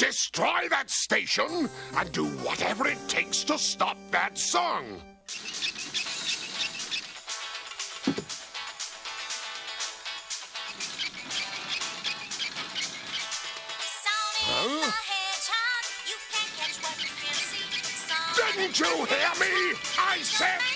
Destroy that station and do whatever it takes to stop that song. Didn't you hear me? I said!